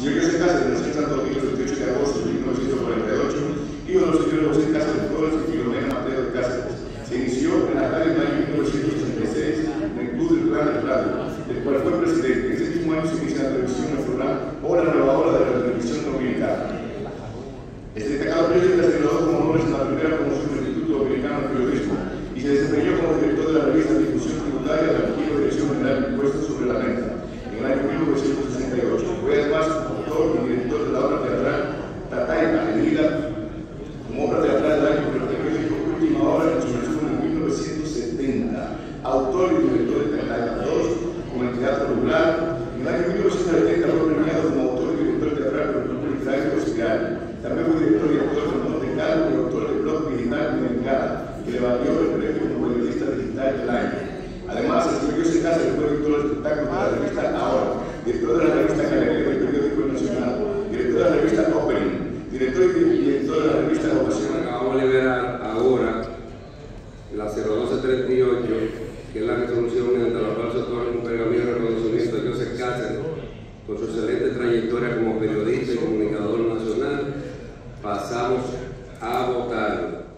50 años. Señor José Cáceres nació en Santo Domingo el 28 de agosto de 1948, hijo de los señores José Cáceres Flores y Filomena Mateo de Cáceres. Se inició en la radio en el año 1936 en el Club del Plan de Radio, del cual fue presidente. En ese mismo año se inicia la televisión el programa Hora Renovadora de la Televisión Dominicana. Este destacado periodista se graduó como honores en la primera promoción del Instituto Dominicano de Periodismo y se desempeñó como director de la revista Difusión Tributaria de la antigua Dirección General de Impuestos sobre la Renta en el año 1968. Fue además autor y director de la obra teatral Tatay Avenida, como obra teatral del año por el periódico Última Hora en su versión en 1970. Autor y director de Tatay 2 con el Teatro Rural. En el año 1970 fue premiado como autor y director teatral por el Club Literario. También fue director y autor de Monte Carlo y autor del blog digital que le valió el premio como periodista digital del año. Además, señor José Cáceres fue director de espectáculos de la revista Ahora, director de la revista Galería del Periódico Nacional, director de la revista Opening, director y director de la revista. Acabamos de la 01238, que es la resolución mediante la cual se otorga un pergamino de reconocimiento a José Cáceres por su excelente trayectoria como periodista y comunicador nacional. Pasamos a votar.